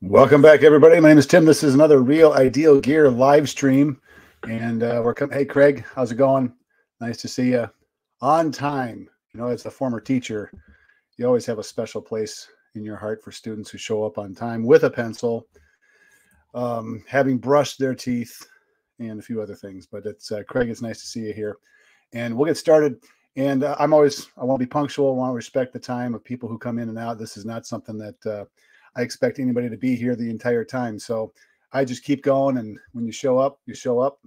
Welcome back, everybody. My name is Tim. This is another Real Ideal Gear live stream, and uh, we're coming. Hey, Craig, how's it going? Nice to see you on time. You know, as a former teacher, you always have a special place in your heart for students who show up on time with a pencil, um, having brushed their teeth, and a few other things. But it's uh, Craig. It's nice to see you here, and we'll get started. And uh, I'm always I want to be punctual. I want to respect the time of people who come in and out. This is not something that uh, I expect anybody to be here the entire time. So I just keep going. And when you show up, you show up.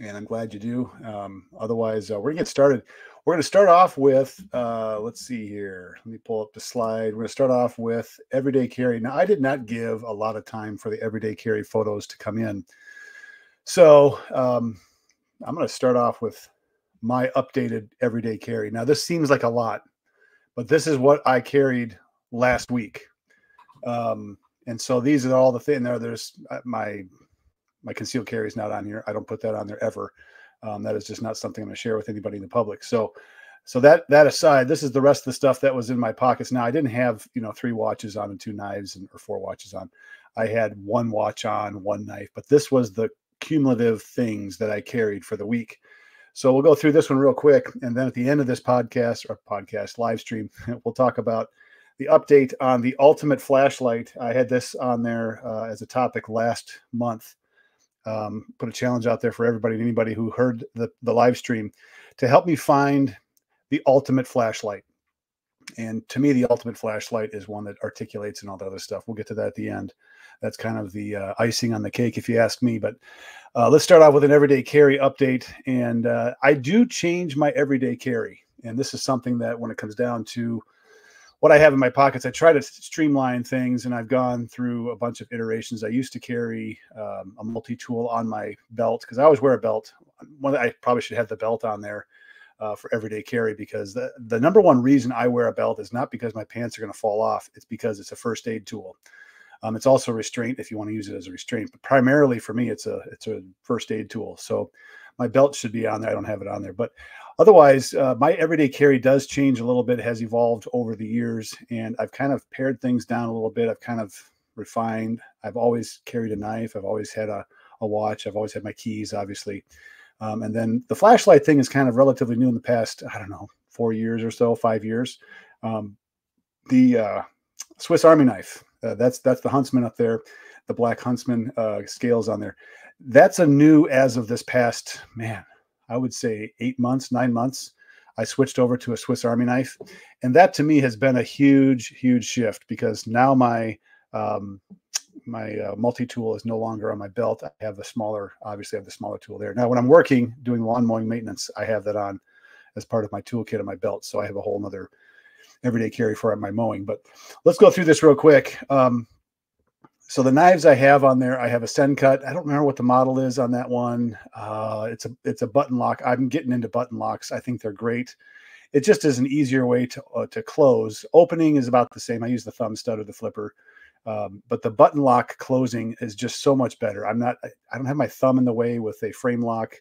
And I'm glad you do. Um, otherwise, uh, we're going to get started. We're going to start off with, uh, let's see here. Let me pull up the slide. We're going to start off with everyday carry. Now, I did not give a lot of time for the everyday carry photos to come in. So um, I'm going to start off with my updated everyday carry. Now, this seems like a lot, but this is what I carried last week. Um, and so these are all the thing there. There's uh, my my concealed carry is not on here. I don't put that on there ever. Um, that is just not something I'm going to share with anybody in the public. So, so that that aside, this is the rest of the stuff that was in my pockets. Now I didn't have you know three watches on and two knives and or four watches on. I had one watch on, one knife, but this was the cumulative things that I carried for the week. So we'll go through this one real quick, and then at the end of this podcast or podcast live stream, we'll talk about the update on the ultimate flashlight. I had this on there uh, as a topic last month. Um, put a challenge out there for everybody and anybody who heard the, the live stream to help me find the ultimate flashlight. And to me, the ultimate flashlight is one that articulates and all the other stuff. We'll get to that at the end. That's kind of the uh, icing on the cake, if you ask me. But uh, let's start off with an everyday carry update. And uh, I do change my everyday carry. And this is something that when it comes down to what I have in my pockets, I try to streamline things, and I've gone through a bunch of iterations. I used to carry um, a multi-tool on my belt because I always wear a belt. One, I probably should have the belt on there uh, for everyday carry because the the number one reason I wear a belt is not because my pants are going to fall off. It's because it's a first aid tool. Um, it's also a restraint if you want to use it as a restraint, but primarily for me, it's a it's a first aid tool. So my belt should be on there. I don't have it on there, but otherwise, uh, my everyday carry does change a little bit, has evolved over the years, and I've kind of pared things down a little bit. I've kind of refined. I've always carried a knife. I've always had a, a watch. I've always had my keys, obviously. Um, and then the flashlight thing is kind of relatively new in the past, I don't know, four years or so, five years. Um, the uh, Swiss Army knife, uh, that's that's the Huntsman up there, the black Huntsman uh, scales on there. That's a new as of this past, man, I would say eight months, nine months, I switched over to a Swiss Army knife. And that to me has been a huge, huge shift because now my um, my uh, multi-tool is no longer on my belt. I have the smaller, obviously I have the smaller tool there. Now when I'm working doing lawn mowing maintenance, I have that on as part of my toolkit on my belt. So I have a whole nother everyday carry for my mowing. But let's go through this real quick. Um, so the knives I have on there, I have a Sencut. I don't remember what the model is on that one. Uh, it's a it's a button lock. I'm getting into button locks. I think they're great. It just is an easier way to uh, to close. Opening is about the same. I use the thumb stud or the flipper, um, but the button lock closing is just so much better. I'm not. I don't have my thumb in the way with a frame lock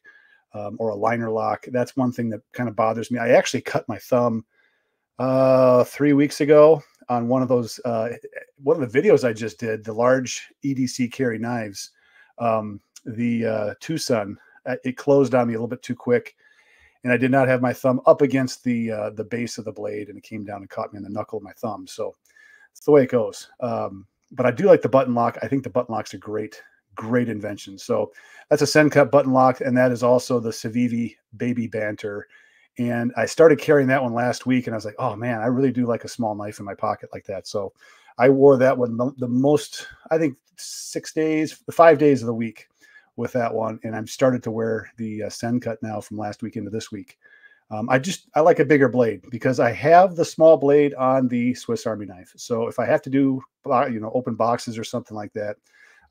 um, or a liner lock. That's one thing that kind of bothers me. I actually cut my thumb uh, three weeks ago on one of those uh, one of the videos I just did, the large EDC carry knives, um, the uh, Tucson. Uh, it closed on me a little bit too quick, and I did not have my thumb up against the uh, the base of the blade, and it came down and caught me in the knuckle of my thumb. So it's the way it goes. Um, but I do like the button lock. I think the button lock's a great, great invention. So that's a Sencut button lock, and that is also the Civivi Baby Banter and I started carrying that one last week, and I was like, oh man, I really do like a small knife in my pocket like that. So I wore that one the most, I think, six days, five days of the week with that one, and I've started to wear the uh, Sencut now from last week into this week. Um, I just I like a bigger blade because I have the small blade on the Swiss Army knife. So if I have to do you know open boxes or something like that,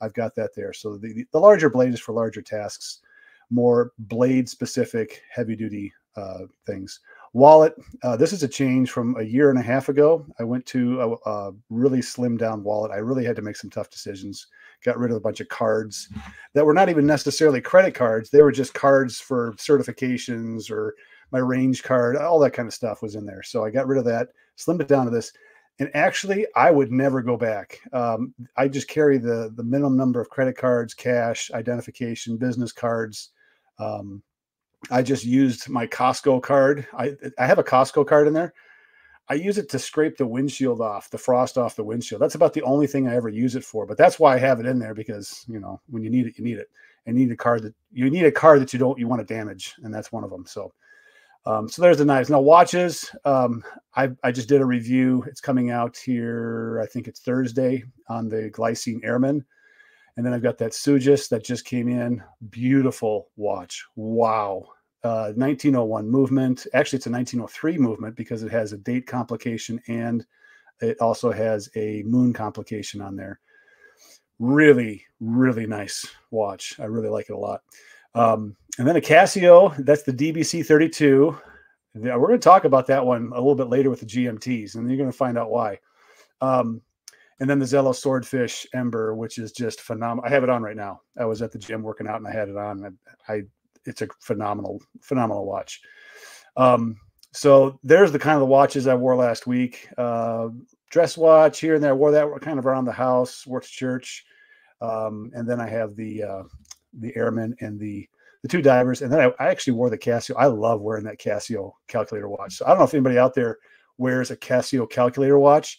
I've got that there. So the the larger blade is for larger tasks, more blade specific, heavy duty uh, things. Wallet. Uh, this is a change from a year and a half ago. I went to a, a, really slim down wallet. I really had to make some tough decisions. Got rid of a bunch of cards that were not even necessarily credit cards. They were just cards for certifications or my range card. All that kind of stuff was in there. So I got rid of that, slimmed it down to this. And actually, I would never go back. Um, I just carry the the minimum number of credit cards, cash, identification, business cards. Um, I just used my Costco card. I I have a Costco card in there. I use it to scrape the windshield off, the frost off the windshield. That's about the only thing I ever use it for. But that's why I have it in there because you know when you need it, you need it. And need a car that you need a car that you don't you want to damage, and that's one of them. So um, so there's the knives. Now watches. Um, I, I just did a review. It's coming out here. I think it's Thursday on the Glycine Airman. And then I've got that Sugess that just came in. Beautiful watch. Wow. Uh, 1901 movement. Actually, it's a 1903 movement because it has a date complication and it also has a moon complication on there. Really, really nice watch. I really like it a lot. Um, and then a Casio, that's the DBC 32. We're going to talk about that one a little bit later with the GMTs, and you're going to find out why. Um, and then the Zelos Swordfish Ember, which is just phenomenal. I have it on right now. I was at the gym working out and I had it on. I, I it's a phenomenal, phenomenal watch. Um, so there's the kind of the watches I wore last week. Uh, dress watch here and there. I wore that kind of around the house, wore to church. Um, and then I have the uh, the airman and the the two divers, and then I, I, actually wore the Casio. I love wearing that Casio calculator watch. So I don't know if anybody out there wears a Casio calculator watch,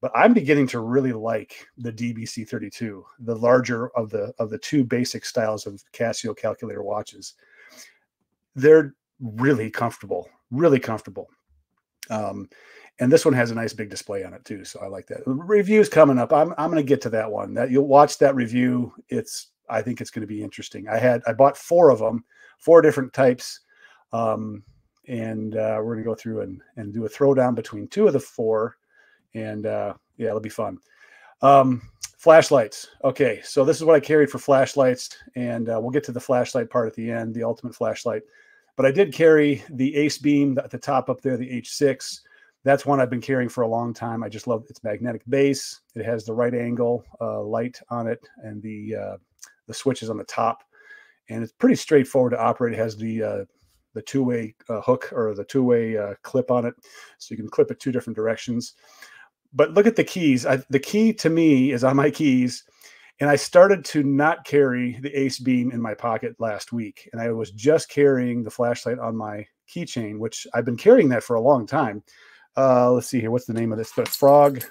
but I'm beginning to really like the DBC 32, the larger of the of the two basic styles of Casio calculator watches. They're really comfortable, really comfortable. Um, and this one has a nice big display on it too, so I like that. Reviews coming up. I'm I'm going to get to that one. That you'll watch that review. It's I think it's going to be interesting. I had I bought four of them, four different types, um, and uh, we're going to go through and and do a throwdown between two of the four, and uh, yeah, it'll be fun. Um, flashlights. Okay, so this is what I carried for flashlights, and uh, we'll get to the flashlight part at the end, the ultimate flashlight. But I did carry the Acebeam at the top up there, the H6. That's one I've been carrying for a long time. I just love its magnetic base. It has the right angle uh, light on it, and the uh, the switches on the top, and it's pretty straightforward to operate. It has the uh, the two way uh, hook or the two way uh, clip on it, so you can clip it two different directions. But look at the keys. I, the key to me is on my keys, and I started to not carry the Acebeam in my pocket last week, and I was just carrying the flashlight on my keychain, which I've been carrying that for a long time. Uh, let's see here. What's the name of this? The frog.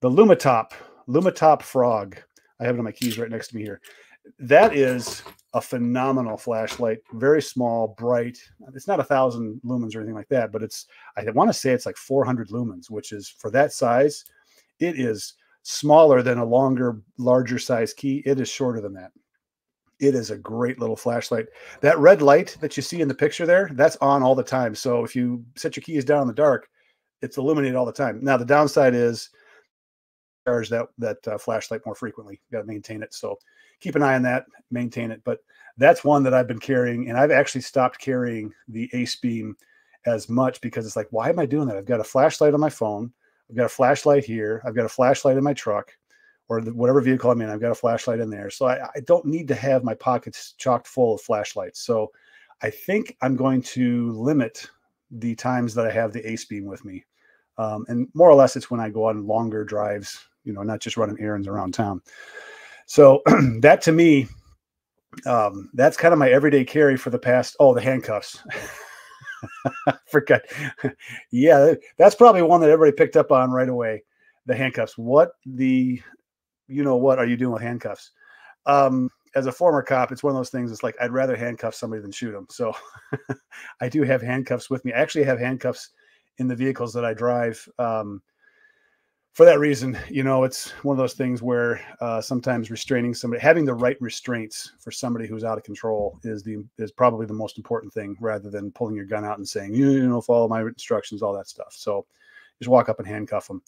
The Lumintop. Lumintop frog. I have it on my keys right next to me here. That is a phenomenal flashlight, very small, bright. It's not a thousand lumens or anything like that, but it's, I want to say it's like 400 lumens, which is for that size, it is smaller than a longer, larger size key. It is shorter than that. It is a great little flashlight. That red light that you see in the picture there, that's on all the time. So if you set your keys down in the dark, it's illuminated all the time. Now, the downside is charge that that uh, flashlight more frequently. You got to maintain it. So keep an eye on that, maintain it. But that's one that I've been carrying, and I've actually stopped carrying the Acebeam as much because it's like, why am I doing that? I've got a flashlight on my phone. I've got a flashlight here. I've got a flashlight in my truck or whatever vehicle I'm in. I've got a flashlight in there. So I, I don't need to have my pockets chocked full of flashlights. So I think I'm going to limit the times that I have the Acebeam with me. Um, and more or less, it's when I go on longer drives you know, not just running errands around town. So that to me, um, that's kind of my everyday carry for the past. Oh, the handcuffs. Forgot. yeah, that's probably one that everybody picked up on right away. The handcuffs. What the, you know, what are you doing with handcuffs? Um, as a former cop, it's one of those things. It's like I'd rather handcuff somebody than shoot them. So I do have handcuffs with me. I actually have handcuffs in the vehicles that I drive. Um, for that reason, you know, it's one of those things where uh, sometimes restraining somebody, having the right restraints for somebody who's out of control is the is probably the most important thing, rather than pulling your gun out and saying, you, you know, follow my instructions, all that stuff. So just walk up and handcuff them.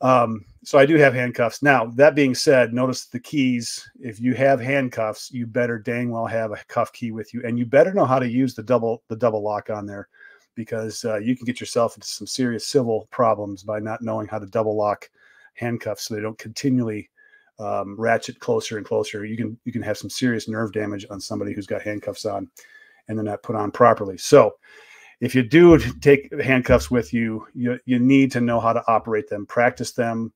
Um, so I do have handcuffs. Now, that being said, notice the keys. If you have handcuffs, you better dang well have a cuff key with you, and you better know how to use the double the double lock on there because uh, you can get yourself into some serious civil problems by not knowing how to double lock handcuffs so they don't continually um, ratchet closer and closer. You can you can have some serious nerve damage on somebody who's got handcuffs on and they're not put on properly. So if you do take handcuffs with you, you you need to know how to operate them, practice them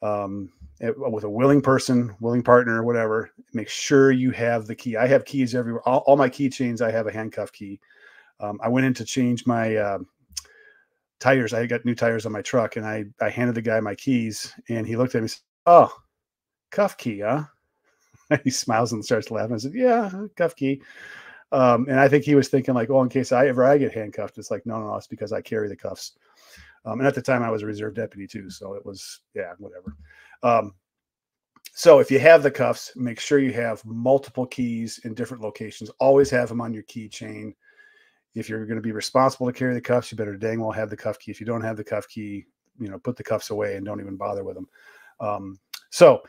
um, with a willing person, willing partner, whatever. Make sure you have the key. I have keys everywhere. All, all my keychains, I have a handcuff key. Um, I went in to change my uh, tires. I got new tires on my truck, and I I handed the guy my keys, and he looked at me and said, "Oh, cuff key, huh?" he smiles and starts laughing. I said, "Yeah, cuff key." Um, and I think he was thinking like, "Oh, in case I ever I get handcuffed, it's like, no, no, no, it's because I carry the cuffs." Um, and at the time, I was a reserve deputy too, so it was yeah, whatever. Um, so if you have the cuffs, make sure you have multiple keys in different locations. Always have them on your keychain. If you're going to be responsible to carry the cuffs, you better dang well have the cuff key. If you don't have the cuff key, you know, put the cuffs away and don't even bother with them. Um, so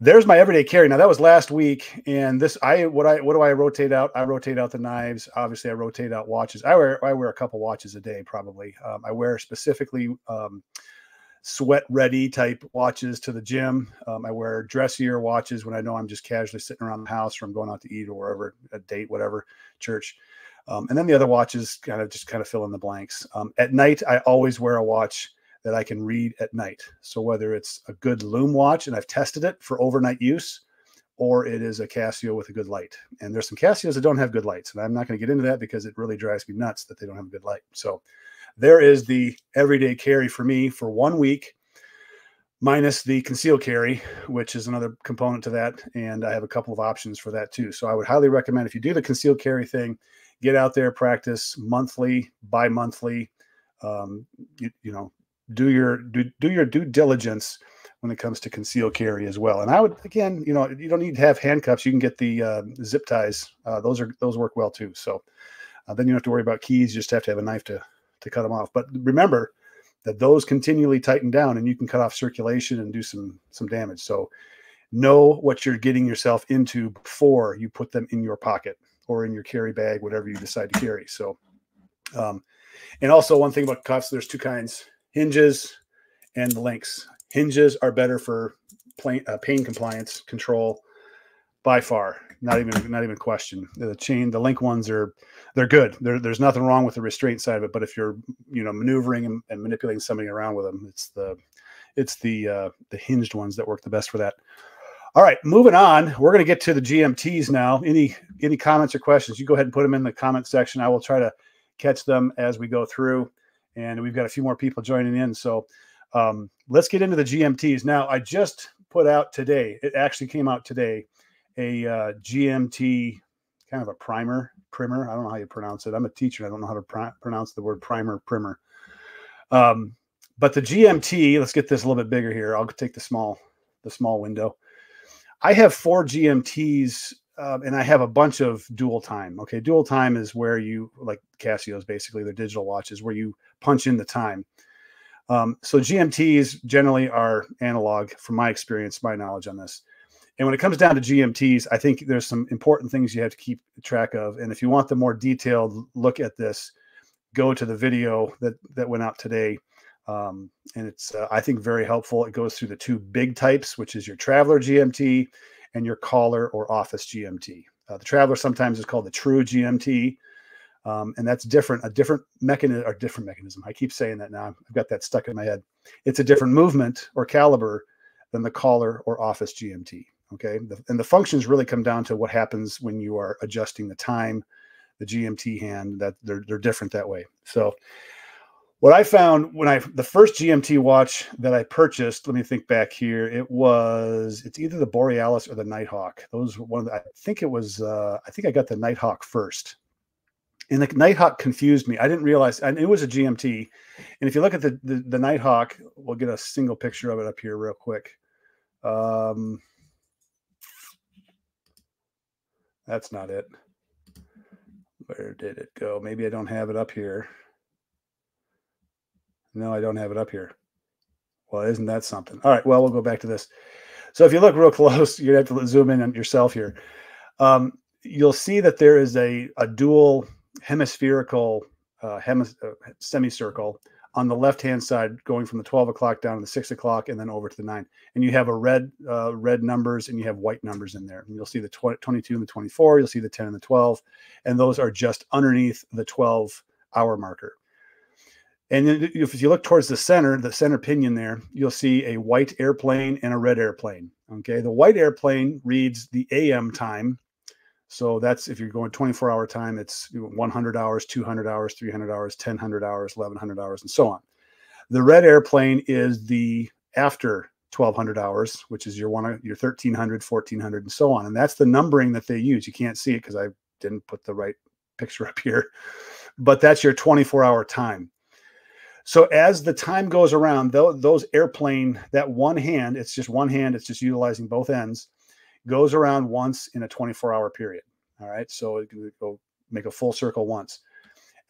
there's my everyday carry. Now that was last week, and this I what I what do I rotate out? I rotate out the knives. Obviously, I rotate out watches. I wear I wear a couple watches a day probably. Um, I wear specifically um, sweat ready type watches to the gym. Um, I wear dressier watches when I know I'm just casually sitting around the house or I'm going out to eat or wherever, a date, whatever, church. Um, and then the other watches kind of just kind of fill in the blanks. Um, at night, I always wear a watch that I can read at night. So whether it's a good Lume watch and I've tested it for overnight use, or it is a Casio with a good light. And there's some Casios that don't have good lights, and I'm not going to get into that because it really drives me nuts that they don't have a good light. So there is the everyday carry for me for one week, minus the conceal carry, which is another component to that. And I have a couple of options for that too. So I would highly recommend if you do the conceal carry thing, get out there, practice monthly, bi monthly. Um, you, you know, do your do, do your due diligence when it comes to conceal carry as well. And I would again, you know, you don't need to have handcuffs. You can get the uh, zip ties. Uh, those are those work well too. So uh, then you don't have to worry about keys. You just have to have a knife to to cut them off. But remember that those continually tighten down, and you can cut off circulation and do some some damage. So know what you're getting yourself into before you put them in your pocket or in your carry bag, whatever you decide to carry. So, um, and also one thing about cuffs, there's two kinds: hinges and links. Hinges are better for uh, pain compliance control by far not even not even question the chain the link ones are they're good there, there's nothing wrong with the restraint side of it but if you're you know maneuvering and, and manipulating somebody around with them it's the it's the uh the hinged ones that work the best for that all right moving on we're going to get to the gmts now any any comments or questions you go ahead and put them in the comment section i will try to catch them as we go through and we've got a few more people joining in so um, let's get into the gmts now i just put out today it actually came out today a uh, GMT kind of a primer, primer. I don't know how you pronounce it. I'm a teacher. I don't know how to pr- pronounce the word primer, primer. Um, but the GMT, let's get this a little bit bigger here. I'll take the small, the small window. I have four GMTs um, and I have a bunch of dual time. Okay, dual time is where you like Casio's basically they're digital watches where you punch in the time. Um, so GMTs generally are analog, from my experience, my knowledge on this. And when it comes down to GMTs, I think there's some important things you have to keep track of. And if you want the more detailed look at this, go to the video that that went out today. Um, and it's uh, I think very helpful. It goes through the two big types, which is your traveler GMT and your caller or office GMT. Uh, the traveler sometimes is called the true GMT. Um, and that's different, a different mechanism or different mechanism. I keep saying that now. I've got that stuck in my head. It's a different movement or caliber than the caller or office GMT. Okay. The, and the functions really come down to what happens when you are adjusting the time, the GMT hand, that they're, they're different that way. So, what I found when I the first GMT watch that I purchased, let me think back here. It was it's either the Borealis or the Nighthawk. Those were one of the, I think it was uh, I think I got the Nighthawk first. And the Nighthawk confused me. I didn't realize and it was a GMT. And if you look at the, the the Nighthawk, we'll get a single picture of it up here real quick. Um, That's not it. Where did it go? Maybe I don't have it up here. No, I don't have it up here. Well, isn't that something? All right. Well, we'll go back to this. So if you look real close, you have to zoom in on yourself here. Um, you'll see that there is a, a dual hemispherical uh, hemis- uh, semicircle on the left hand side going from the 12 o'clock down to the 6 o'clock and then over to the 9 and you have a red uh, red numbers and you have white numbers in there and you'll see the 20, 22 and the 24 you'll see the 10 and the 12 and those are just underneath the 12 hour marker. And then if you look towards the center, the center pinion there, you'll see a white airplane and a red airplane. Okay. The white airplane reads the AM time. So that's if you're going 24 hour time, it's 100 hours, 200 hours, 300 hours, 1000 hours, 1100 hours, and so on. The red airplane is the after 1200 hours, which is your one, your 1300, 1400, and so on. And that's the numbering that they use. You can't see it because I didn't put the right picture up here, but that's your 24 hour time. So as the time goes around, those airplane, that one hand, it's just one hand, it's just utilizing both ends, goes around once in a 24 hour period. All right. So it can go make a full circle once.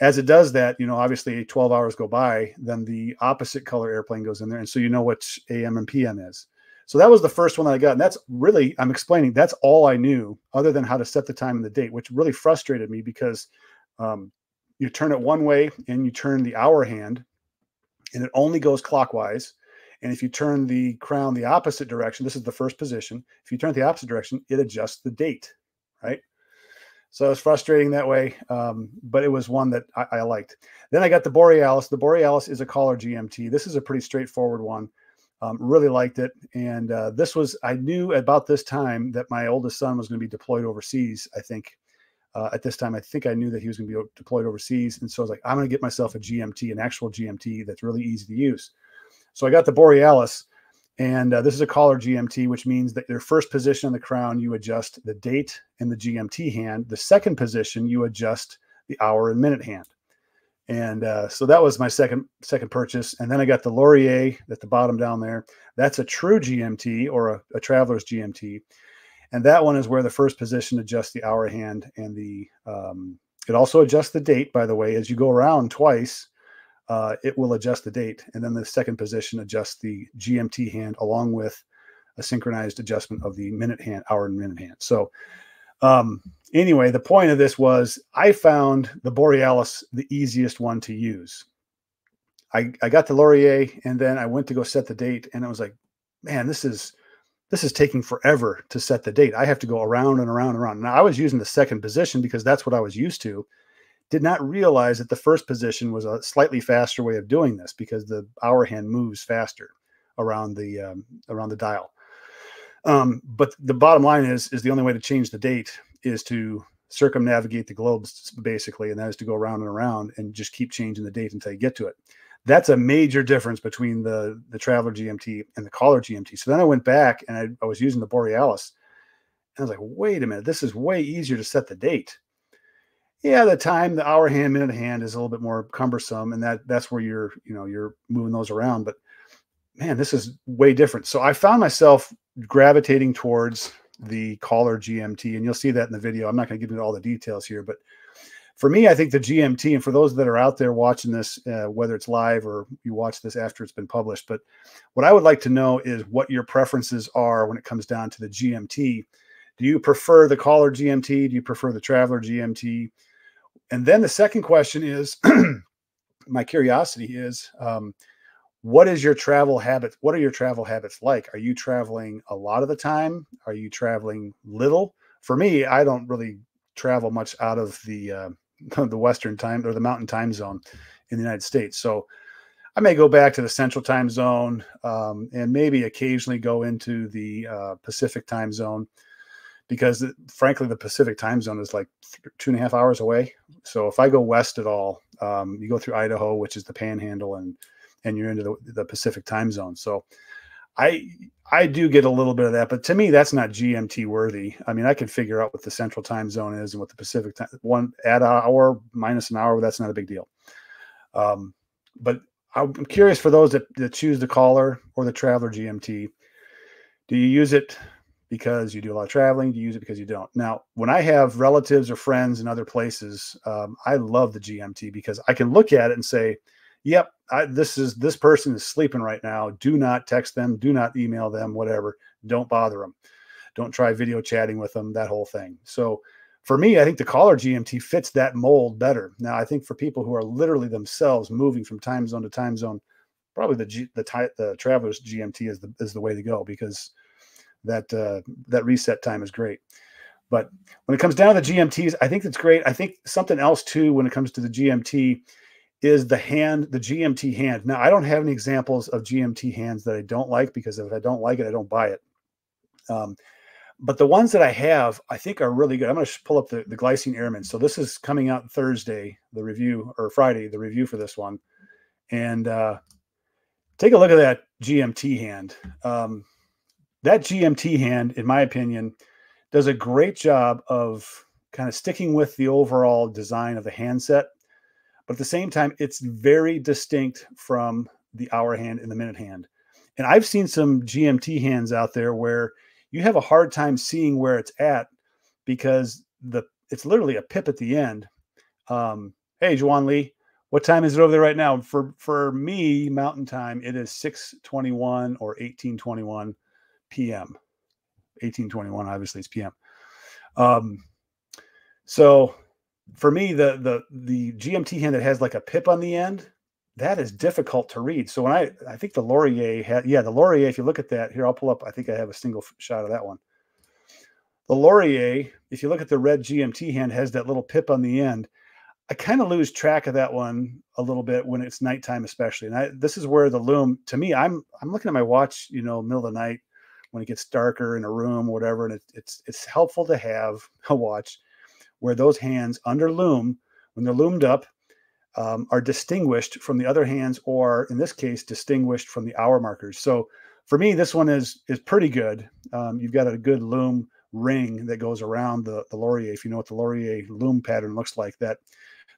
As it does that, you know, obviously 12 hours go by, then the opposite color airplane goes in there. And so you know what AM and PM is. So that was the first one that I got. And that's really, I'm explaining, that's all I knew other than how to set the time and the date, which really frustrated me because um, you turn it one way and you turn the hour hand and it only goes clockwise. And if you turn the crown the opposite direction, this is the first position. If you turn it the opposite direction, it adjusts the date, right? So it's frustrating that way, um, but it was one that I, I, liked. Then I got the Borealis. The Borealis is a Caller GMT. This is a pretty straightforward one. Um, really liked it, and uh, this was I knew about this time that my oldest son was going to be deployed overseas. I think uh, at this time, I think I knew that he was going to be deployed overseas. And so I was like, I'm going to get myself a GMT, an actual GMT that's really easy to use. So I got the Borealis, and uh, this is a caller GMT, which means that your first position on the crown, you adjust the date and the GMT hand. The second position, you adjust the hour and minute hand. And uh, so that was my second second purchase. And then I got the Lorier at the bottom down there. That's a true GMT or a, a traveler's GMT. And that one is where the first position adjusts the hour hand and the, um, it also adjusts the date, by the way, as you go around twice, uh, it will adjust the date. And then the second position adjusts the GMT hand along with a synchronized adjustment of the minute hand, hour and minute hand. So, um, anyway, the point of this was I found the Borealis the easiest one to use. I, I got the Lorier and then I went to go set the date and I was like, man, this is this is taking forever to set the date. I have to go around and around and around. Now I was using the second position because that's what I was used to. Did not realize that the first position was a slightly faster way of doing this because the hour hand moves faster around the um, around the dial. Um, but the bottom line is is the only way to change the date is to circumnavigate the globes basically, and that is to go around and around and just keep changing the date until you get to it that's a major difference between the the traveler GMT and the caller GMT. So then I went back and I, I was using the Borealis. And I was like, wait a minute, this is way easier to set the date. Yeah, the time, the hour hand, minute hand is a little bit more cumbersome, and that that's where you're, you know, you're moving those around. But man, this is way different. So I found myself gravitating towards the caller GMT, and you'll see that in the video. I'm not going to get into all the details here, but for me, I think the GMT, and for those that are out there watching this, uh, whether it's live or you watch this after it's been published, but what I would like to know is what your preferences are when it comes down to the GMT. Do you prefer the caller GMT? Do you prefer the traveler GMT? And then the second question is my curiosity is um, what is your travel habit? What are your travel habits like? Are you traveling a lot of the time? Are you traveling little? For me, I don't really travel much out of the uh, the Western time or the Mountain time zone in the United States. So I may go back to the Central time zone um, and maybe occasionally go into the uh, Pacific time zone because, frankly, the Pacific time zone is like two and a half hours away. So if I go west at all, um, you go through Idaho, which is the Panhandle, and and you're into the, the Pacific time zone. So I I do get a little bit of that, but to me, that's not GMT worthy. I mean, I can figure out what the central time zone is and what the Pacific time one an hour minus an hour. That's not a big deal. Um, but I'm curious for those that, that choose the caller or the traveler GMT. Do you use it because you do a lot of traveling? Do you use it because you don't? Now, when I have relatives or friends in other places, um, I love the GMT because I can look at it and say, "Yep, I, this is this person is sleeping right now. Do not text them. Do not email them. Whatever. Don't bother them. Don't try video chatting with them. That whole thing. So for me, I think the caller GMT fits that mold better. Now, I think for people who are literally themselves moving from time zone to time zone, probably the G, the the traveler's GMT is the is the way to go because that uh, that reset time is great. But when it comes down to the GMTs, I think that's great. I think something else too when it comes to the GMT is the hand, the GMT hand. Now, I don't have any examples of GMT hands that I don't like because if I don't like it, I don't buy it. Um, but the ones that I have, I think are really good. I'm going to pull up the, the Glycine Airman. So this is coming out Thursday, the review, or Friday, the review for this one. And uh, take a look at that GMT hand. Um, that GMT hand, in my opinion, does a great job of kind of sticking with the overall design of the handset. But at the same time, it's very distinct from the hour hand and the minute hand. And I've seen some GMT hands out there where you have a hard time seeing where it's at because the it's literally a pip at the end. Um, hey, Juan Lee, what time is it over there right now? For for me, Mountain Time, it is six twenty one or eighteen twenty one p.m. Eighteen twenty one, obviously, it's p.m. Um, so for me, the the the GMT hand that has like a pip on the end, that is difficult to read. So when I I think the Lorier had yeah the Lorier. If you look at that here, I'll pull up. I think I have a single shot of that one. The Lorier, if you look at the red GMT hand, has that little pip on the end. I kind of lose track of that one a little bit when it's nighttime, especially. And I, this is where the lume, to me, I'm I'm looking at my watch, you know, middle of the night when it gets darker in a room, whatever, and it, it's it's helpful to have a watch where those hands under lume, when they're lumed up, um, are distinguished from the other hands, or in this case, distinguished from the hour markers. So for me, this one is is pretty good. Um, you've got a good lume ring that goes around the, the Lorier. If you know what the Lorier lume pattern looks like, that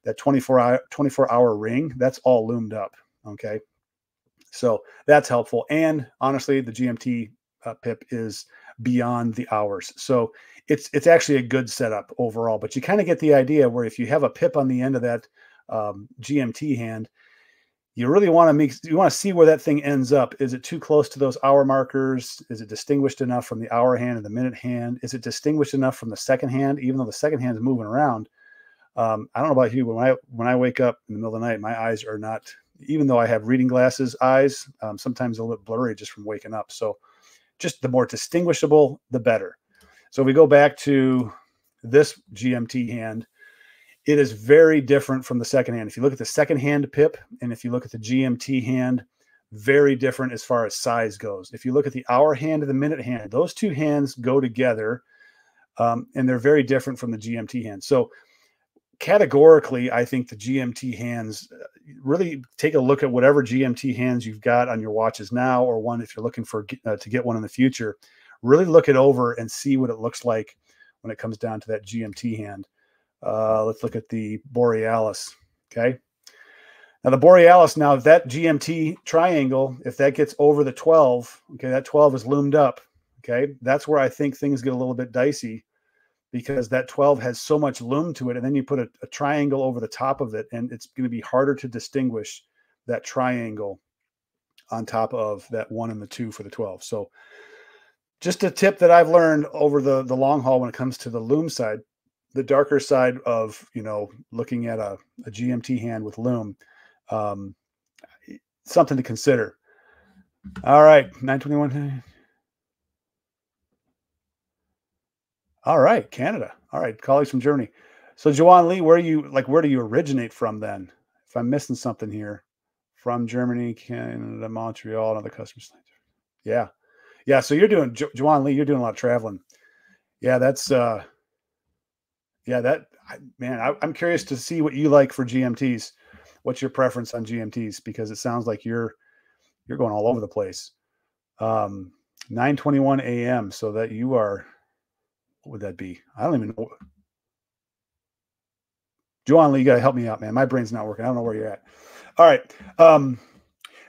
that 24 hour 24 hour ring, that's all lumed up. Okay. So that's helpful. And honestly, the GMT uh, pip is beyond the hours. So it's it's actually a good setup overall. But you kind of get the idea where if you have a pip on the end of that um, GMT hand, you really want to make you want to see where that thing ends up. Is it too close to those hour markers? Is it distinguished enough from the hour hand and the minute hand? Is it distinguished enough from the second hand, even though the second hand is moving around? Um, I don't know about you, but when I when I wake up in the middle of the night, my eyes are not. Even though I have reading glasses eyes, um, sometimes a little bit blurry just from waking up. So, just the more distinguishable, the better. So we go back to this GMT hand. It is very different from the second hand. If you look at the second hand pip and if you look at the GMT hand, very different as far as size goes. If you look at the hour hand and the minute hand, those two hands go together um, and they're very different from the GMT hand. So, categorically, I think the GMT hands uh, really take a look at whatever GMT hands you've got on your watches now, or one if you're looking for uh, to get one in the future really look it over and see what it looks like when it comes down to that GMT hand. Uh, let's look at the Borealis. Okay. Now the Borealis, now if that GMT triangle, if that gets over the 12, okay, that 12 is lumed up. Okay. That's where I think things get a little bit dicey because that 12 has so much lume to it. And then you put a, a triangle over the top of it, and it's going to be harder to distinguish that triangle on top of that one and the two for the 12. So, just a tip that I've learned over the, the long haul when it comes to the lume side, the darker side of, you know, looking at a, a GMT hand with lume, um, something to consider. All right, 921. All right, Canada. All right, colleagues from Germany. So, Joanne Lee, where are you like? Where do you originate from then? If I'm missing something here, from Germany, Canada, Montreal, and other customers. Yeah. Yeah, so you're doing jo- Juan Lee, you're doing a lot of traveling. Yeah, that's uh yeah, that I, man, I, I'm curious to see what you like for GMTs. What's your preference on GMTs? Because it sounds like you're you're going all over the place. Um 9:21 a.m. So that you are what would that be? I don't even know. Juan Lee, you gotta help me out, man. My brain's not working. I don't know where you're at. All right. Um,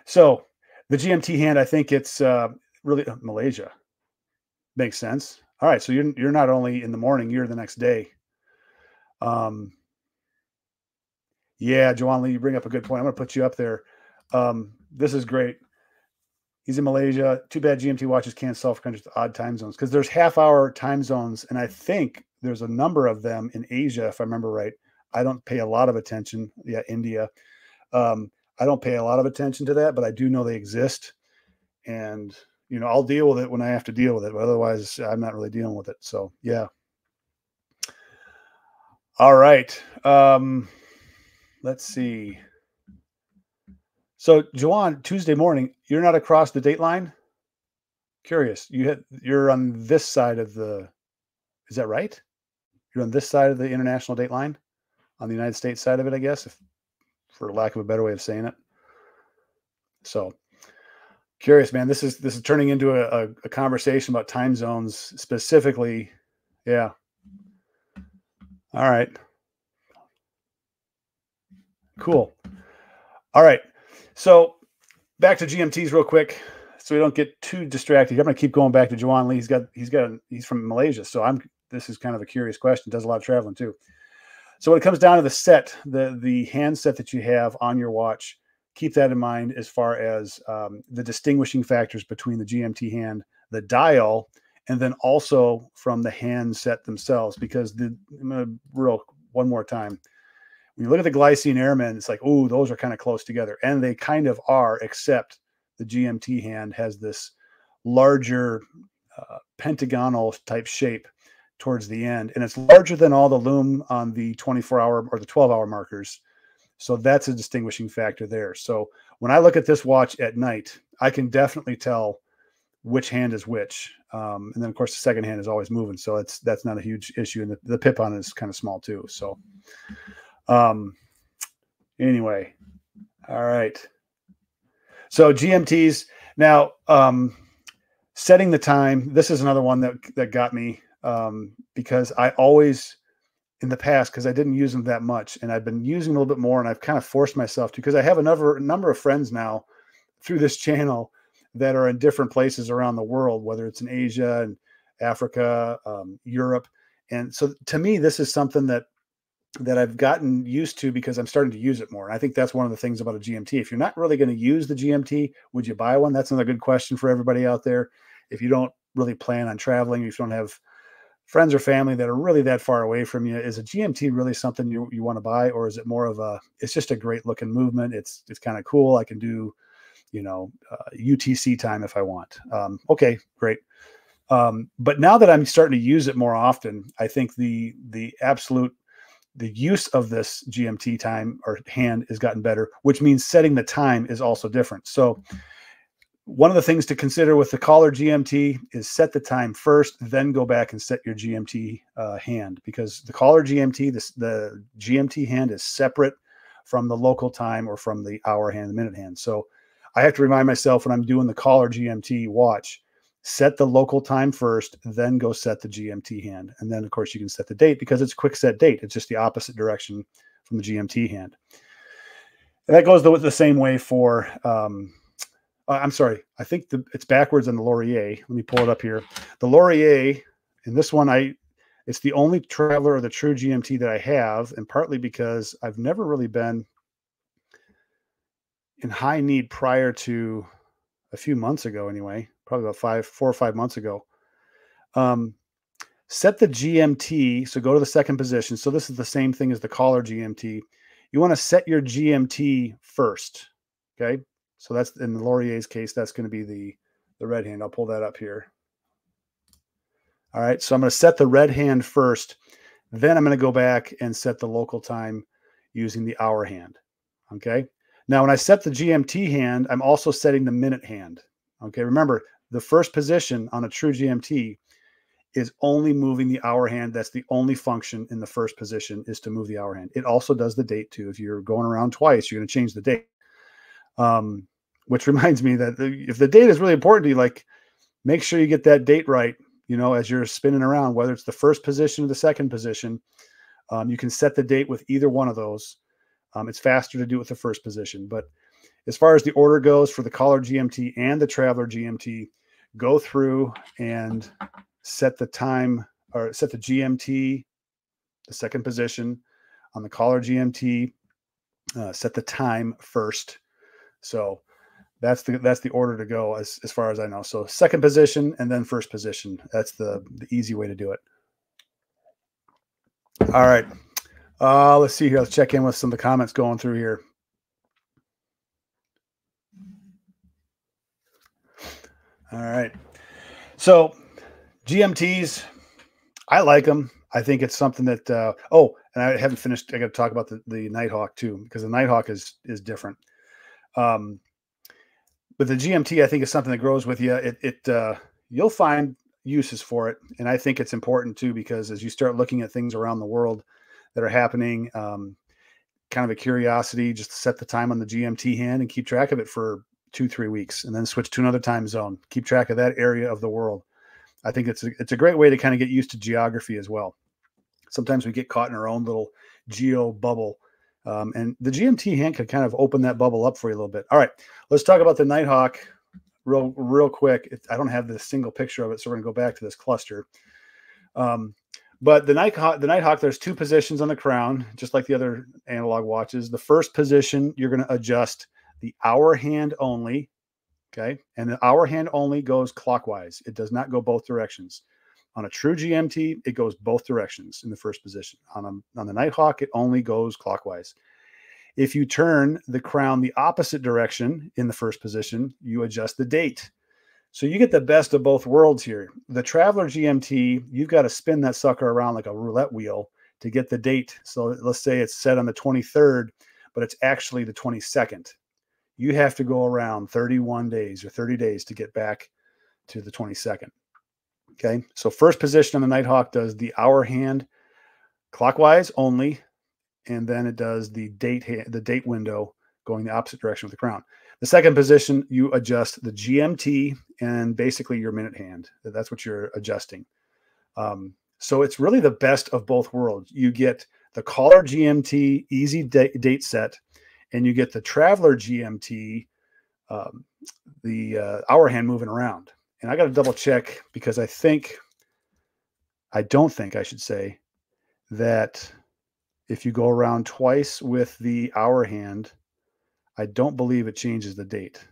so the GMT hand, I think it's uh, really uh, Malaysia. Makes sense. All right, so you're you're not only in the morning, you're the next day. Um, yeah, Joanne Lee, you bring up a good point. I'm to put you up there. Um, this is great. He's in Malaysia. Too bad GMT watches can't solve countries to odd time zones because there's half hour time zones, and I think there's a number of them in Asia, if I remember right. I don't pay a lot of attention. Yeah, India. Um, I don't pay a lot of attention to that, but I do know they exist. And you know, I'll deal with it when I have to deal with it, but otherwise I'm not really dealing with it. So yeah. All right. Um, let's see. So, Joanne, Tuesday morning, you're not across the date line. Curious. You had you're on this side of the. Is that right? You're on this side of the international date line, on the United States side of it, I guess, if, for lack of a better way of saying it. So, curious, man. This is this is turning into a, a, a conversation about time zones specifically. Yeah. All right. Cool. All right. So back to GMTs real quick, so we don't get too distracted. I'm going to keep going back to Joanne Lee. He's got he's got he's from Malaysia, so I'm this is kind of a curious question. Does a lot of traveling too. So when it comes down to the set, the the handset that you have on your watch, keep that in mind as far as um, the distinguishing factors between the GMT hand, the dial, and then also from the handset themselves. Because the real one more time when you look at the glycine airmen, it's like, oh, those are kind of close together. And they kind of are, except the GMT hand has this larger uh, pentagonal type shape towards the end. And it's larger than all the lume on the 24 hour or the 12 hour markers. So that's a distinguishing factor there. So when I look at this watch at night, I can definitely tell which hand is which. Um, and then of course the second hand is always moving. So it's, that's not a huge issue. And the, the pip on it is kind of small too. So, um, anyway, all right. So GMTs now, um, setting the time. This is another one that that got me um, because I always in the past because I didn't use them that much, and I've been using a little bit more, and I've kind of forced myself to because I have a number number of friends now through this channel that are in different places around the world, whether it's in Asia and Africa, um, Europe, and so to me, this is something that that I've gotten used to because I'm starting to use it more. And I think that's one of the things about a GMT. If you're not really going to use the GMT, would you buy one? That's another good question for everybody out there. If you don't really plan on traveling, if you don't have friends or family that are really that far away from you, is a GMT really something you, you want to buy, or is it more of a? It's just a great looking movement. It's it's kind of cool. I can do, you know, uh, UTC time if I want. Um, okay, great. Um, but now that I'm starting to use it more often, I think the the absolute the use of this GMT time or hand has gotten better, which means setting the time is also different. So, one of the things to consider with the Caller GMT is set the time first, then go back and set your GMT uh, hand because the Caller GMT, this, the GMT hand is separate from the local time or from the hour hand, the minute hand. So, I have to remind myself when I'm doing the Caller GMT watch set the local time first, then go set the GMT hand. And then, of course, you can set the date because it's quick set date. It's just the opposite direction from the GMT hand. And that goes the, the same way for, um, uh, I'm sorry, I think the, it's backwards on the Lorier. Let me pull it up here. The Lorier, in this one, I it's the only traveler or the true GMT that I have, and partly because I've never really been in high need prior to a few months ago, anyway probably about five, four or five months ago. Um, set the GMT. So go to the second position. So this is the same thing as the Caller GMT. You want to set your GMT first. Okay. So that's in the Lorier's case, that's going to be the, the red hand. I'll pull that up here. All right. So I'm going to set the red hand first. Then I'm going to go back and set the local time using the hour hand. Okay. Now, when I set the GMT hand, I'm also setting the minute hand. Okay. Remember, the first position on a true GMT is only moving the hour hand. That's the only function in the first position is to move the hour hand. It also does the date too. If you're going around twice, you're going to change the date. Um, which reminds me that if the date is really important to you, like make sure you get that date right. You know, as you're spinning around, whether it's the first position or the second position, um, you can set the date with either one of those. Um, it's faster to do with the first position, but as far as the order goes for the caller GMT and the Traveler GMT, go through and set the time or set the GMT, the second position on the Caller GMT, uh, set the time first. So that's the that's the order to go as, as far as I know. So second position and then first position. That's the, the easy way to do it. All right. Uh, let's see here. Let's check in with some of the comments going through here. All right. So GMTs, I like them. I think it's something that, uh, oh, and I haven't finished. I got to talk about the, the Nighthawk too, because the Nighthawk is is different. Um, but the GMT, I think, is something that grows with you. It, it uh, you'll find uses for it, and I think it's important too because as you start looking at things around the world that are happening, um, kind of a curiosity, just set the time on the GMT hand and keep track of it for two, three weeks, and then switch to another time zone. Keep track of that area of the world. I think it's a, it's a great way to kind of get used to geography as well. Sometimes we get caught in our own little geo bubble. Um, and the GMT hand can kind of open that bubble up for you a little bit. All right, let's talk about the Nighthawk real real quick. It, I don't have the single picture of it, so we're gonna go back to this cluster. Um, but the Nighthawk, the Nighthawk, there's two positions on the crown, just like the other analog watches. The first position, you're going to adjust the hour hand only. Okay. And the hour hand only goes clockwise. It does not go both directions. On a true GMT, it goes both directions in the first position. On, a, on the Nighthawk, it only goes clockwise. If you turn the crown the opposite direction in the first position, you adjust the date. So you get the best of both worlds here. The Traveler GMT, you've got to spin that sucker around like a roulette wheel to get the date. So let's say it's set on the 23rd, but it's actually the 22nd. You have to go around 31 days or 30 days to get back to the 22nd. Okay. So first position on the Nighthawk does the hour hand clockwise only, and then it does the date the date window going the opposite direction with the crown. The second position, you adjust the GMT and basically your minute hand. That's what you're adjusting. Um, so it's really the best of both worlds. You get the caller GMT easy date set, and you get the traveler GMT, um, the uh, hour hand moving around. And I got to double check because I think, I don't think I should say that if you go around twice with the hour hand, I don't believe it changes the date.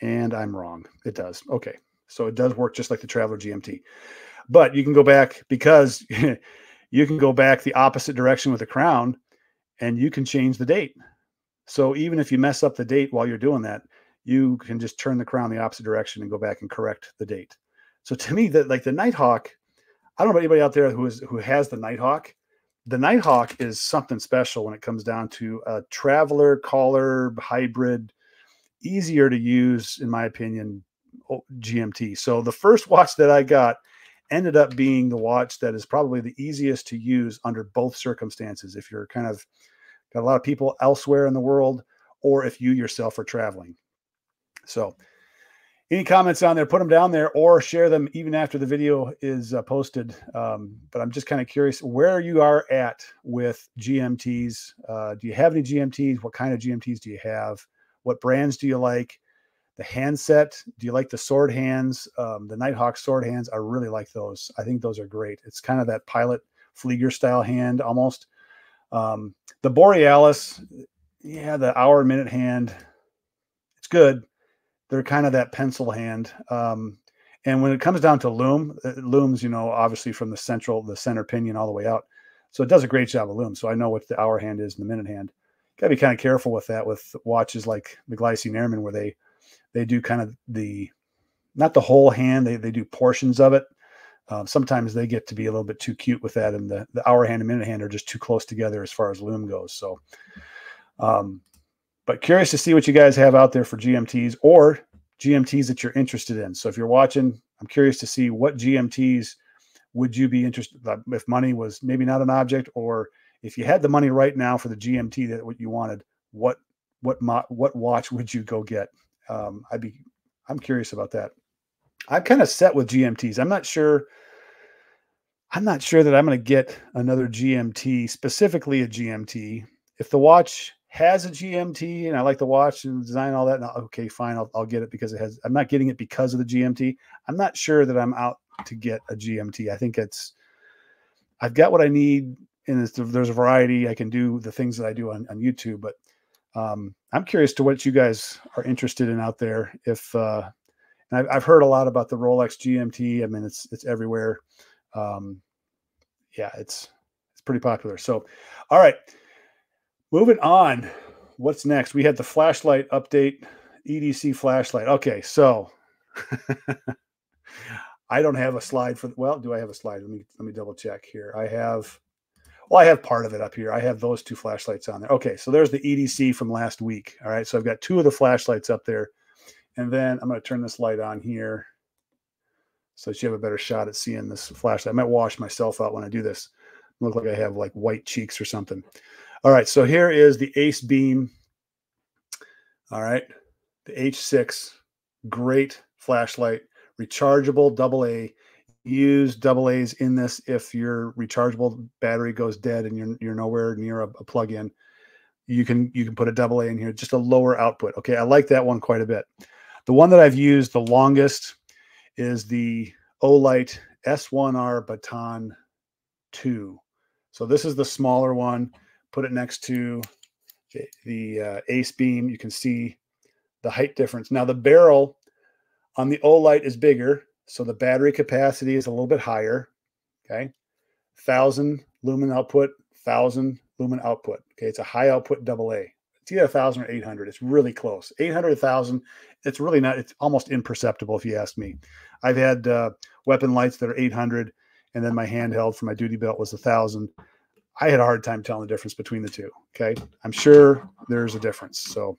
And I'm wrong. It does. Okay. So it does work just like the Traveler GMT. But you can go back because you can go back the opposite direction with the crown and you can change the date. So even if you mess up the date while you're doing that, you can just turn the crown the opposite direction and go back and correct the date. So to me, that like the Nighthawk, I don't know about anybody out there who is who has the Nighthawk the Nighthawk is something special when it comes down to a traveler caller hybrid, easier to use, in my opinion, GMT. So the first watch that I got ended up being the watch that is probably the easiest to use under both circumstances. If you're kind of got a lot of people elsewhere in the world, or if you yourself are traveling. So any comments on there, put them down there or share them even after the video is uh, posted. Um, but I'm just kind of curious where you are at with GMTs. Uh, do you have any GMTs? What kind of GMTs do you have? What brands do you like? The handset, do you like the sword hands? Um, the Nighthawk sword hands, I really like those. I think those are great. It's kind of that pilot Flieger style hand almost. Um, the Borealis, yeah, the hour minute hand, it's good they're kind of that pencil hand. Um, and when it comes down to lume, it lumes, you know, obviously from the central, the center pinion all the way out. So it does a great job of lume. So I know what the hour hand is and the minute hand. Got to be kind of careful with that with watches like the Glycine Airman, where they they do kind of the not the whole hand, they they do portions of it. Um, sometimes they get to be a little bit too cute with that, and the the hour hand and minute hand are just too close together as far as lume goes. So, um, but curious to see what you guys have out there for GMTs or GMTs that you're interested in. So if you're watching, I'm curious to see what GMTs would you be interested if money was maybe not an object or if you had the money right now for the GMT that what you wanted, what what what watch would you go get? Um, I'd be I'm curious about that. I'm kind of set with GMTs. I'm not sure. I'm not sure that I'm going to get another GMT, specifically a GMT. If the watch has a GMT and I like the watch and design all that. Okay, fine, I'll, I'll get it because it has. I'm not getting it because of the GMT. I'm not sure that I'm out to get a GMT. I think it's. I've got what I need, and there's a variety. I can do the things that I do on, on YouTube, but um, I'm curious to what you guys are interested in out there. If uh, and I've, I've heard a lot about the Rolex GMT. I mean, it's it's everywhere. Um, yeah, it's it's pretty popular. So, all right. Moving on, what's next? We had the flashlight update, EDC flashlight. Okay, so I don't have a slide for. Well, do I have a slide? Let me let me double check here. I have. Well, I have part of it up here. I have those two flashlights on there. Okay, so there's the EDC from last week. All right, so I've got two of the flashlights up there. And then I'm going to turn this light on here so that you have a better shot at seeing this flashlight. I might wash myself out when I do this. Look like I have like white cheeks or something. All right, so here is the Acebeam. All right, the H6, great flashlight, rechargeable double A use double A's in this if your rechargeable battery goes dead and you're you're nowhere near a, a plug-in. You can you can put a double A in here, just a lower output. Okay, I like that one quite a bit. The one that I've used the longest is the Olight S1R Baton 2. So this is the smaller one. Put it next to the uh, Acebeam. You can see the height difference. Now the barrel on the Olight is bigger, so the battery capacity is a little bit higher. Okay. 1000 lumen output, 1000 lumen output. Okay. It's a high output double A. It's either 1000 or 800. It's really close. 800, 1000. It's really not, it's almost imperceptible if you ask me. I've had uh, weapon lights that are 800, and then my handheld for my duty belt was 1000. I had a hard time telling the difference between the two. Okay. I'm sure there's a difference. So,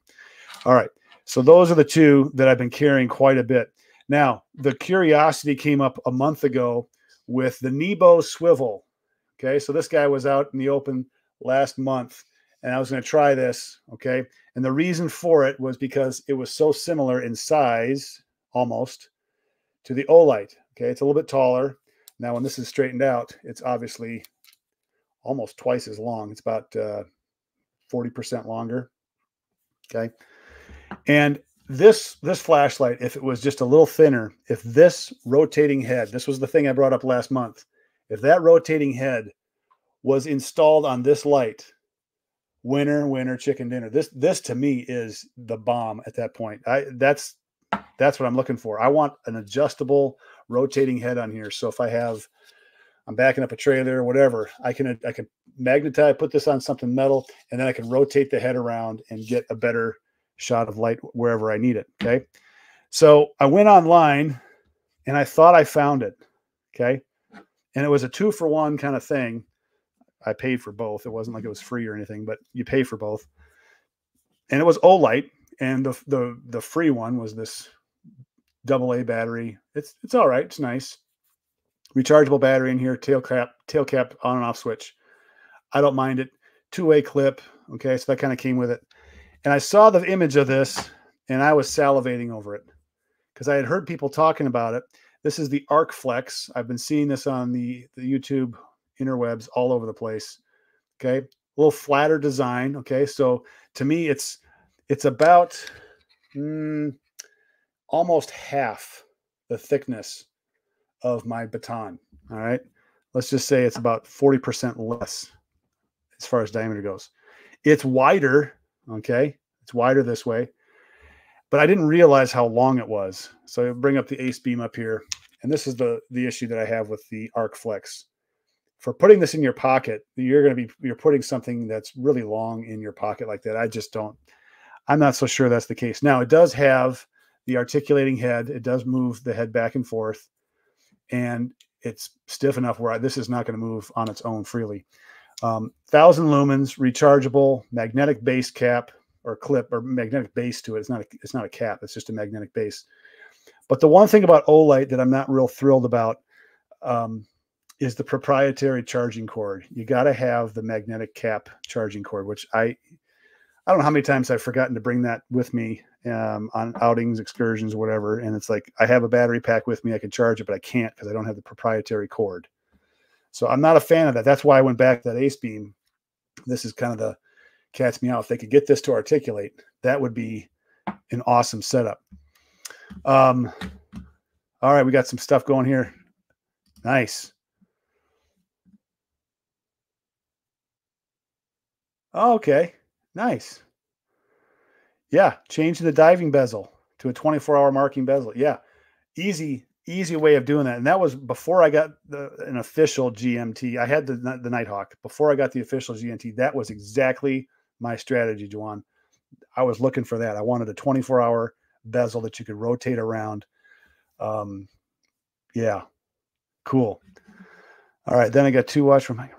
all right. So those are the two that I've been carrying quite a bit. Now, the curiosity came up a month ago with the Nebo swivel. Okay, so this guy was out in the open last month, and I was going to try this. Okay, and the reason for it was because it was so similar in size, almost, to the Olight. Okay, it's a little bit taller. Now, when this is straightened out, it's obviously almost twice as long. It's about uh, 40% longer. Okay. And this this flashlight, if it was just a little thinner, if this rotating head, this was the thing I brought up last month, if that rotating head was installed on this light, winner, winner, chicken dinner. This this to me is the bomb at that point. I that's that's what I'm looking for. I want an adjustable rotating head on here. So if I have I'm backing up a trailer or whatever, I can I can magnetize, put this on something metal, and then I can rotate the head around and get a better shot of light wherever I need it. Okay. So I went online and I thought I found it. Okay. And it was a two for one kind of thing. I paid for both. It wasn't like it was free or anything, but you pay for both. And it was Olight, and the the the free one was this double A battery. It's it's all right. It's nice. Rechargeable battery in here, tail cap, tail cap on and off switch. I don't mind it. Two way clip. Okay, so that kind of came with it. And I saw the image of this and I was salivating over it because I had heard people talking about it. This is the Arkflex. I've been seeing this on the, the YouTube interwebs all over the place. Okay. A little flatter design. Okay. So to me, it's it's about mm, almost half the thickness of my baton. All right. Let's just say it's about 40% less as far as diameter goes. It's wider Okay. It's wider this way. But I didn't realize how long it was. So I bring up the Acebeam up here. And this is the the issue that I have with the Arkflex. For putting this in your pocket, you're going to be you're putting something that's really long in your pocket like that. I just don't I'm not so sure that's the case. Now it does have the articulating head. It does move the head back and forth. And it's stiff enough where I, this is not going to move on its own freely. Um, thousand lumens, rechargeable, magnetic base cap or clip or magnetic base to it. It's not a, it's not a cap. It's just a magnetic base. But the one thing about Olight that I'm not real thrilled about um, is the proprietary charging cord. You got to have the magnetic cap charging cord, which I I don't know how many times I've forgotten to bring that with me um, on outings, excursions, whatever. And it's like I have a battery pack with me, I can charge it, but I can't because I don't have the proprietary cord. So I'm not a fan of that. That's why I went back to that Acebeam. This is kind of the cat's me out. If they could get this to articulate, that would be an awesome setup. Um, all right, we got some stuff going here. Nice. Oh, okay, nice. Yeah, changing the diving bezel to a 24 hour marking bezel. Yeah, easy easy way of doing that. And that was before I got the, an official GMT. I had the the Nighthawk before I got the official GMT. That was exactly my strategy, Juan. I was looking for that. I wanted a 24 hour bezel that you could rotate around. Um, yeah, cool. All right, then I got two watch from my.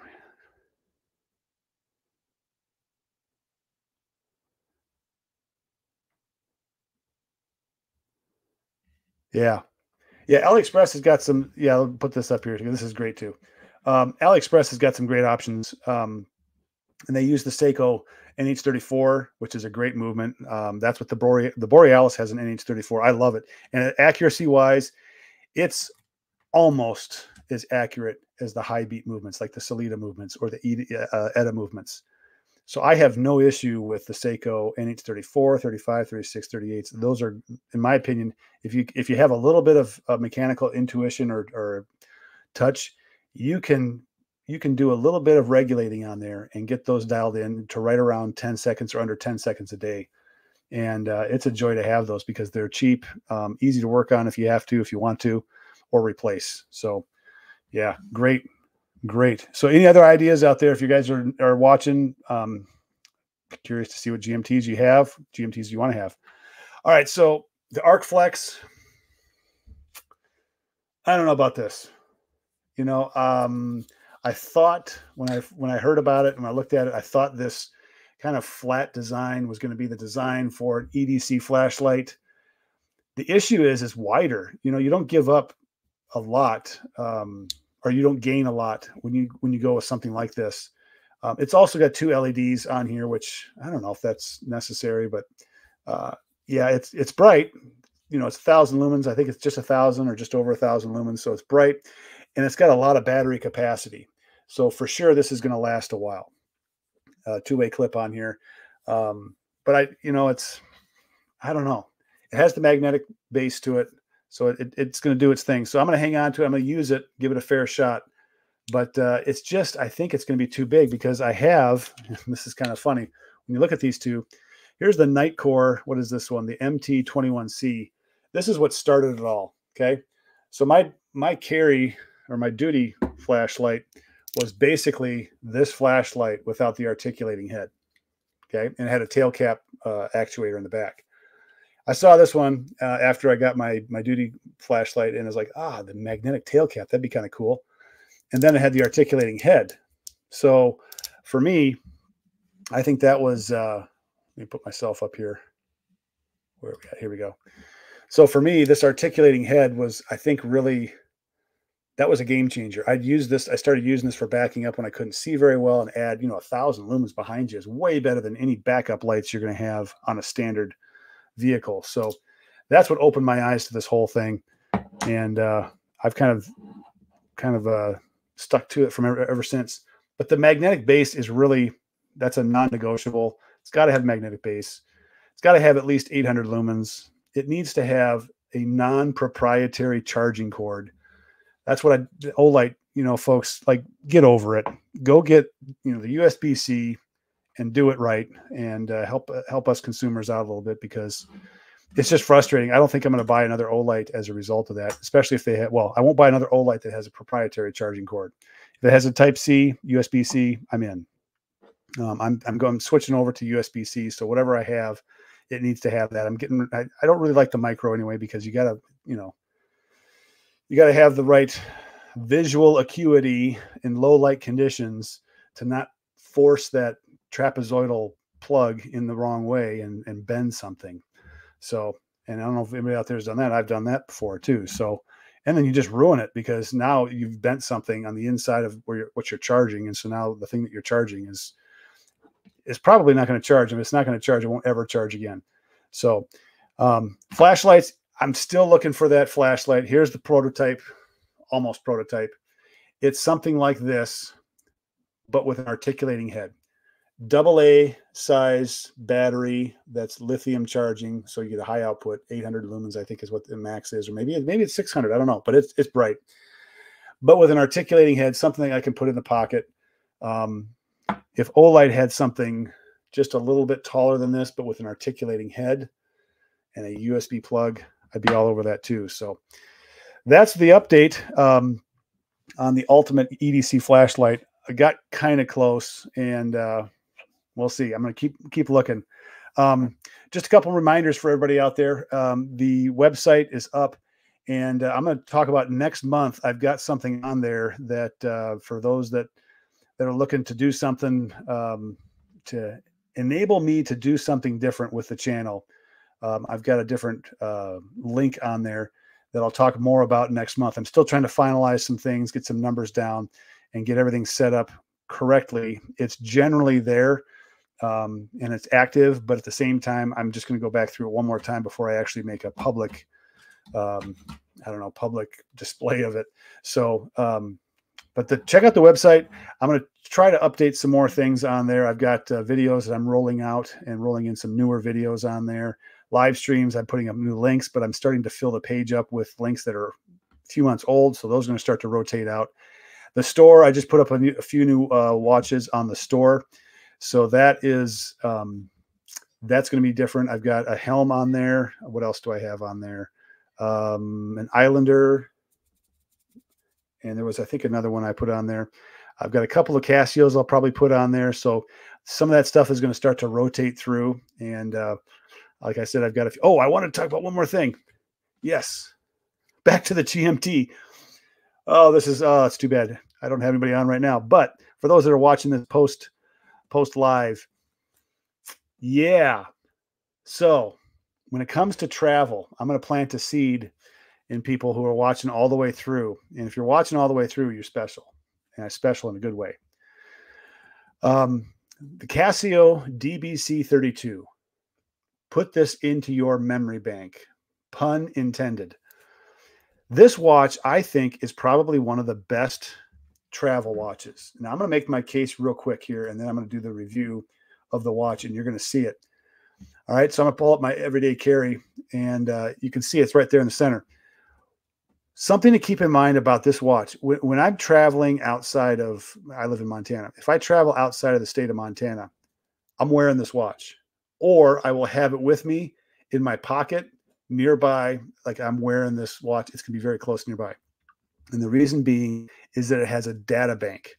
Yeah. Yeah. AliExpress has got some. Yeah. I'll put this up here because this is great too. Um, AliExpress has got some great options. Um, and they use the Seiko NH34, which is a great movement. Um, that's what the Boreal, the Borealis has an NH34. I love it. And accuracy wise, it's almost as accurate as the high beat movements, like the Sellita movements or the uh, ETA movements. So I have no issue with the Seiko NH34, 35, 36, 38. Those are, in my opinion, if you if you have a little bit of uh, mechanical intuition or, or touch, you can you can do a little bit of regulating on there and get those dialed in to right around 10 seconds or under 10 seconds a day. And uh, it's a joy to have those because they're cheap, um, easy to work on if you have to, if you want to, or replace. So, yeah, great, great. So, any other ideas out there? If you guys are, are watching, um, curious to see what GMTs you have, GMTs you want to have. All right, so the Arkflex. I don't know about this. You know, um, I thought when I when I heard about it and I looked at it, I thought this kind of flat design was going to be the design for an EDC flashlight. The issue is it's wider. You know, you don't give up a lot, um, or you don't gain a lot when you when you go with something like this. Um, it's also got two LEDs on here, which I don't know if that's necessary, but uh, yeah, it's it's bright. You know, it's a thousand lumens. I think it's just a thousand or just over a thousand lumens, so it's bright and it's got a lot of battery capacity. So for sure, this is going to last a while. Uh, two-way clip on here, um, but I, you know, it's I don't know. It has the magnetic base to it, so it, it's going to do its thing. So I'm going to hang on to it. I'm going to use it, give it a fair shot. But uh, it's just, I think it's going to be too big because I have. This is kind of funny when you look at these two. Here's the Nitecore. What is this one? The MT21C. This is what started it all. Okay, so my my carry or my duty flashlight was basically this flashlight without the articulating head. Okay. And it had a tail cap uh, actuator in the back. I saw this one uh, after I got my my duty flashlight and I was like, ah, the magnetic tail cap, that'd be kind of cool. And then it had the articulating head. So for me, I think that was uh let me put myself up here. Where we at? Here we go. So for me, this articulating head was, I think, really that was a game changer. I'd use this. I started using this for backing up when I couldn't see very well, and add you know a thousand lumens behind you is way better than any backup lights you're going to have on a standard vehicle. So that's what opened my eyes to this whole thing, and uh, I've kind of kind of uh, stuck to it from ever, ever since. But the magnetic base is really that's a non-negotiable. It's got to have magnetic base. It's got to have at least 800 lumens. It needs to have a non-proprietary charging cord that's what I Olight, you know, folks like get over it. Go get you know the USB C and do it right and uh, help uh, help us consumers out a little bit because it's just frustrating. I don't think I'm going to buy another Olight as a result of that, especially if they have. Well, I won't buy another Olight that has a proprietary charging cord. If it has a Type C, USB C, I'm in. Um, I'm I'm going switching over to USB C. So whatever I have, it needs to have that. I'm getting. I, I don't really like the micro anyway because you got to you know you got to have the right visual acuity in low light conditions to not force that trapezoidal plug in the wrong way and, and bend something. So, and I don't know if anybody out there has done that. I've done that before too. So, and then you just ruin it because now you've bent something on the inside of where you're, what you're charging, and so now the thing that you're charging is is probably not going to charge. If it's not going to charge, it won't ever charge again. So, um, flashlights I'm still looking for that flashlight. Here's the prototype, almost prototype. It's something like this, but with an articulating head. Double A size battery that's lithium charging, so you get a high output. 800 lumens, I think, is what the max is, or maybe maybe it's 600. I don't know, but it's it's bright. But with an articulating head, something I can put in the pocket. Um, if Olight had something just a little bit taller than this, but with an articulating head and a USB plug, I'd be all over that too. So that's the update um, on the ultimate EDC flashlight. I got kind of close, and uh, we'll see. I'm going to keep keep looking. Um, just a couple reminders for everybody out there. Um, the website is up, and uh, I'm going to talk about next month. I've got something on there that uh, for those that that are looking to do something um, to enable me to do something different with the channel um, I've got a different uh, link on there that I'll talk more about next month. I'm still trying to finalize some things, get some numbers down, and get everything set up correctly. It's generally there um, and it's active, but at the same time, I'm just going to go back through it one more time before I actually make a public, um, I don't know, public display of it. So, um, but the, check out the website. I'm going to try to update some more things on there. I've got uh, videos that I'm rolling out and rolling in some newer videos on there. Live streams, I'm putting up new links, but I'm starting to fill the page up with links that are a few months old. So those are going to start to rotate out. The store, I just put up a, new, a few new uh, watches on the store. So that is, um, that's going to be different. I've got a helm on there. What else do I have on there? Um, an Islander, and there was I think another one I put on there. I've got a couple of Casios I'll probably put on there. So some of that stuff is going to start to rotate through. And uh, like I said, I've got a few. Oh, I want to talk about one more thing. Yes, back to the GMT. Oh, this is oh, it's too bad. I don't have anybody on right now. But for those that are watching this post post live, yeah. So when it comes to travel, I'm going to plant a seed in people who are watching all the way through. And if you're watching all the way through, you're special, and I special in a good way. Um, the Casio DBC32. Put this into your memory bank. Pun intended. This watch, I think, is probably one of the best travel watches. Now, I'm going to make my case real quick here, and then I'm going to do the review of the watch, and you're going to see it. All right, so I'm going to pull up my everyday carry, and uh, you can see it's right there in the center. Something to keep in mind about this watch when, when I'm traveling outside of, I live in Montana. If I travel outside of the state of Montana, I'm wearing this watch, or I will have it with me in my pocket nearby. Like I'm wearing this watch, it's going to be very close nearby. And the reason being is that it has a data bank.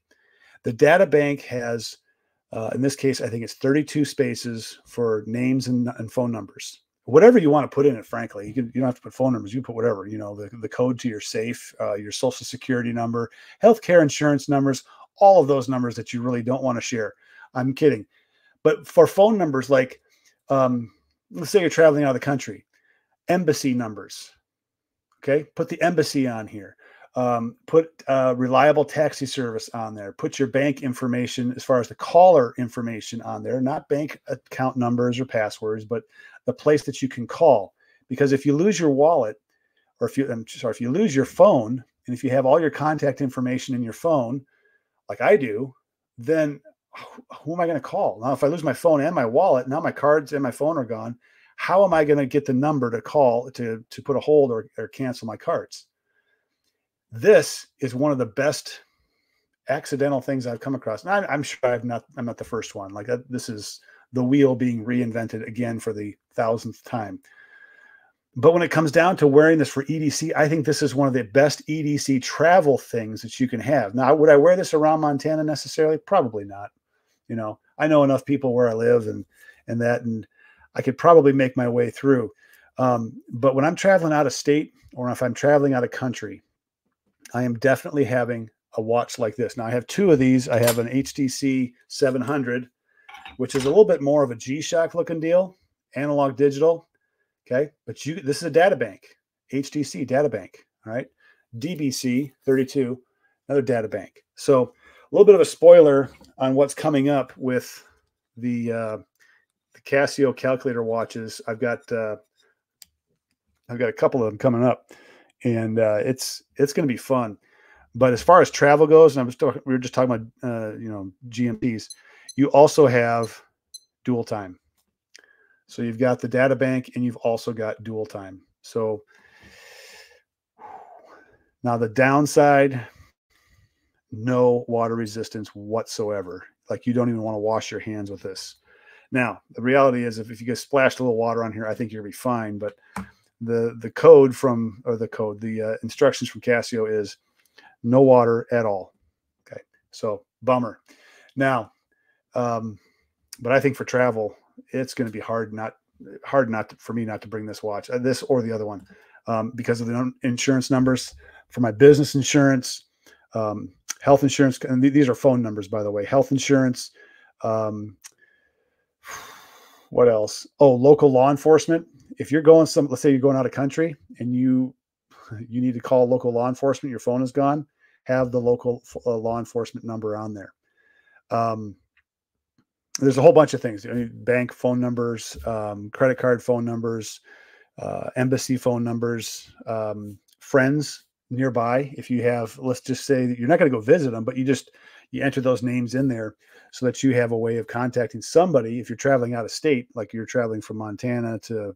The data bank has, uh, in this case, I think it's 32 spaces for names and, and phone numbers. Whatever you want to put in it frankly you can you don't have to put phone numbers you put whatever you know the, the code to your safe uh, your social security number healthcare insurance numbers all of those numbers that you really don't want to share. I'm kidding. But for phone numbers like um, let's say you're traveling out of the country embassy numbers okay? Put the embassy on here um, put uh, reliable taxi service on there put your bank information as far as the caller information on there not bank account numbers or passwords but the place that you can call. Because if you lose your wallet, or if you, I'm sorry, if you lose your phone, and if you have all your contact information in your phone, like I do, then who am I going to call? Now, if I lose my phone and my wallet, now my cards and my phone are gone. How am I going to get the number to call to, to put a hold or, or cancel my cards? This is one of the best accidental things I've come across. And I, am sure I'm not I'm not the first one. Like this is the wheel being reinvented again for the thousandth time. But when it comes down to wearing this for EDC, I think this is one of the best EDC travel things that you can have. Now, would I wear this around Montana necessarily? Probably not. You know, I know enough people where I live and and that, and I could probably make my way through. Um, but when I'm traveling out of state or if I'm traveling out of country, I am definitely having a watch like this. Now I have two of these. I have an HDC 700 which is a little bit more of a G-Shock looking deal, analog digital. Okay, but you this is a data bank, HTC data bank. All right, DBC 32, another data bank. So a little bit of a spoiler on what's coming up with the uh, the Casio calculator watches. I've got uh, I've got a couple of them coming up, and uh, it's it's going to be fun. But as far as travel goes, and I was talking, we were just talking about uh, you know GMTs, you also have dual time. So you've got the data bank and you've also got dual time. So now the downside, no water resistance whatsoever. Like you don't even want to wash your hands with this. Now, the reality is if, if you get splashed a little water on here, I think you'll be fine. But the the code from or the code, the uh, instructions from Casio is no water at all. Okay. So bummer. Now, um, but I think for travel, it's going to be hard not hard not to, for me not to bring this watch, uh, this or the other one, um, because of the insurance numbers for my business insurance, um, health insurance, and th- these are phone numbers by the way. Health insurance. Um, what else? Oh, local law enforcement. If you're going some, let's say you're going out of country and you you need to call local law enforcement, your phone is gone, have the local uh, law enforcement number on there. Um, there's a whole bunch of things bank phone numbers, um, credit card phone numbers, uh, embassy phone numbers, um, friends nearby. If you have, let's just say that you're not going to go visit them, but you just you enter those names in there so that you have a way of contacting somebody if you're traveling out of state, like you're traveling from Montana to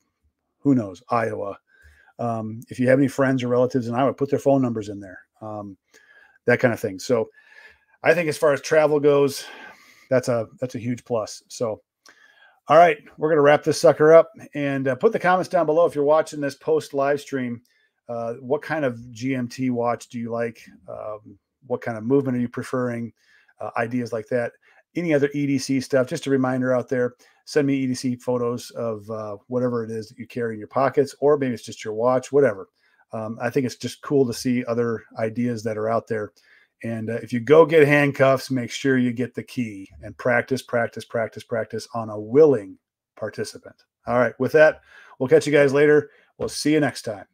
who knows Iowa. Um, if you have any friends or relatives in Iowa, put their phone numbers in there. Um, that kind of thing. So I think as far as travel goes, that's a that's a huge plus. So all right, we're going to wrap this sucker up and uh, put the comments down below if you're watching this post live stream. Uh, what kind of GMT watch do you like? Um, what kind of movement are you preferring? Uh, ideas like that. Any other EDC stuff? Just a reminder out there. Send me EDC photos of uh, whatever it is that you carry in your pockets, or maybe it's just your watch, whatever. Um, I think it's just cool to see other ideas that are out there. And uh, if you go get handcuffs, make sure you get the key and practice, practice, practice, practice on a willing participant. All right. With that, we'll catch you guys later. We'll see you next time.